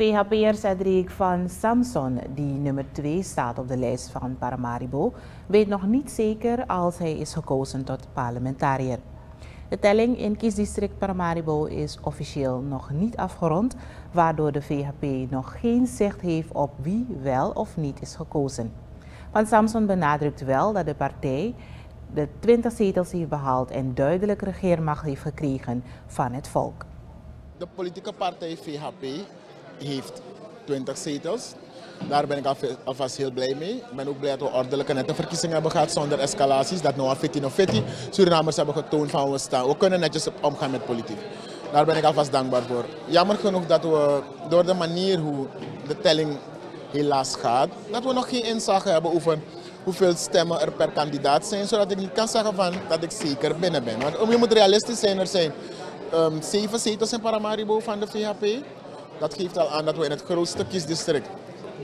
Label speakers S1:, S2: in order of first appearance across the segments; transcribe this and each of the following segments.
S1: VHP'er Cedric van Samson, die nummer 2 staat op de lijst van Paramaribo, weet nog niet zeker als hij is gekozen tot parlementariër. De telling in kiesdistrict Paramaribo is officieel nog niet afgerond, waardoor de VHP nog geen zicht heeft op wie wel of niet is gekozen. Van Samson benadrukt wel dat de partij de 20 zetels heeft behaald en duidelijk regeermacht heeft gekregen van het volk.
S2: De politieke partij VHP heeft 20 zetels. Daar ben ik alvast heel blij mee. Ik ben ook blij dat we ordelijke nette verkiezingen hebben gehad zonder escalaties. Dat Noah Fitti of Fitti Surinamers hebben getoond van we staan. We kunnen netjes omgaan met politiek. Daar ben ik alvast dankbaar voor. Jammer genoeg dat we door de manier hoe de telling helaas gaat, dat we nog geen inzage hebben over hoeveel stemmen er per kandidaat zijn, zodat ik niet kan zeggen van dat ik zeker binnen ben. Want je moet realistisch zijn, er zijn um, zeven zetels in Paramaribo van de VHP. Dat geeft al aan dat we in het grootste kiesdistrict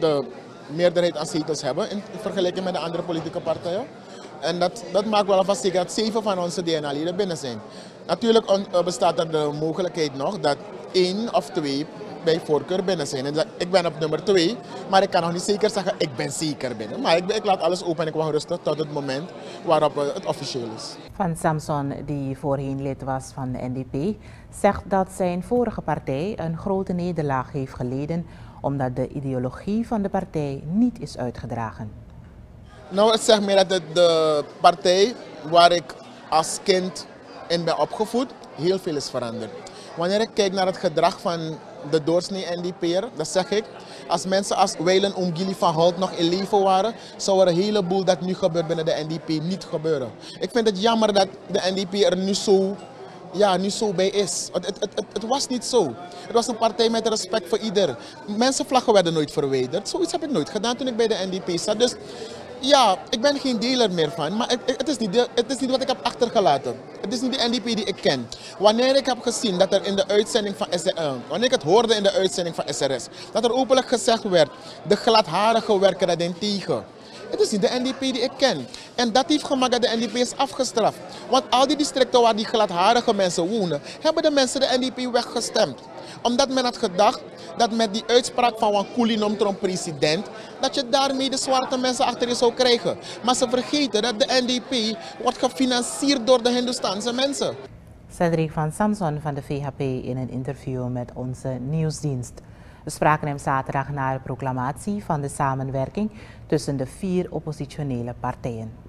S2: de meerderheid aan zetels hebben in vergelijking met de andere politieke partijen. En dat, dat maakt wel alvast zeker dat zeven van onze DNA-leden binnen zijn. Natuurlijk eh, bestaat er de mogelijkheid nog dat één of twee bij voorkeur binnen zijn. ik ben op nummer twee, maar ik kan nog niet zeker zeggen ik ben zeker binnen. Maar ik, ik laat alles open en ik wacht rustig tot het moment waarop het officieel is.
S1: Van Samson, die voorheen lid was van de NDP, zegt dat zijn vorige partij een grote nederlaag heeft geleden omdat de ideologie van de partij niet is uitgedragen.
S2: Nou, het zegt meer dat de, de partij waar ik als kind in ben opgevoed, heel veel is veranderd. Wanneer ik kijk naar het gedrag van de doorsnee NDP'er, dan zeg ik, als mensen als Weilen Omgili van Holt nog in leven waren, zou er een heleboel dat nu gebeurt binnen de NDP niet gebeuren. Ik vind het jammer dat de NDP er nu zo, ja, nu zo bij is. Het, het, het, het was niet zo. Het was een partij met respect voor ieder. Mensenvlaggen werden nooit verwijderd. Zoiets heb ik nooit gedaan toen ik bij de NDP zat. Dus ja, ik ben geen dealer meer van, maar het, is niet het is niet wat ik heb achtergelaten. Het is niet de NDP die ik ken. Wanneer ik heb gezien dat er in de uitzending van SRS, wanneer ik het hoorde in de uitzending van SRS, dat er openlijk gezegd werd, de gladharige werken dat tegen. Het is niet de NDP die ik ken. En dat heeft gemaakt dat de NDP is afgestraft. Want al die districten waar die gladharige mensen wonen, hebben de mensen de NDP weggestemd. Omdat men had gedacht dat met die uitspraak van Wankulinom Trump president, dat je daarmee de zwarte mensen achter je zou krijgen. Maar ze vergeten dat de NDP wordt gefinancierd door de Hindoestaanse mensen.
S1: Cedric van Samson van de VHP in een interview met onze nieuwsdienst. We spraken hem zaterdag na de proclamatie van de samenwerking tussen de vier oppositionele partijen.